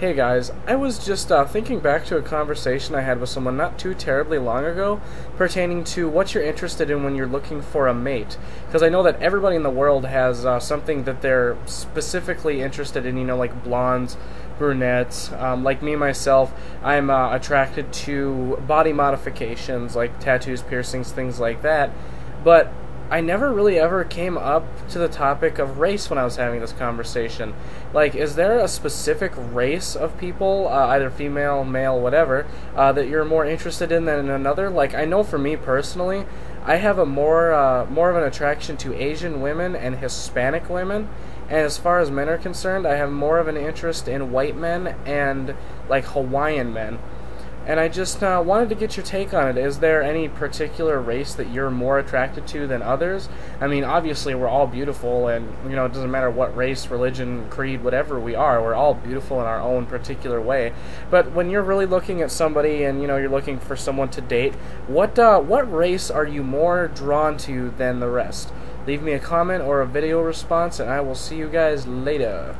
Hey guys, I was just uh, thinking back to a conversation I had with someone not too terribly long ago pertaining to what you're interested in when you're looking for a mate. Because I know that everybody in the world has uh, something that they're specifically interested in, you know, like blondes, brunettes. Um, like me myself, I'm uh, attracted to body modifications like tattoos, piercings, things like that. But I never really ever came up to the topic of race when I was having this conversation. Like, is there a specific race of people, uh, either female, male, whatever, uh, that you're more interested in than another? Like, I know for me personally, I have a more uh, more of an attraction to Asian women and Hispanic women. And as far as men are concerned, I have more of an interest in white men and like Hawaiian men and I just uh, wanted to get your take on it. Is there any particular race that you're more attracted to than others? I mean, obviously, we're all beautiful, and you know, it doesn't matter what race, religion, creed, whatever we are, we're all beautiful in our own particular way. But when you're really looking at somebody and you know, you're looking for someone to date, what uh, what race are you more drawn to than the rest? Leave me a comment or a video response, and I will see you guys later.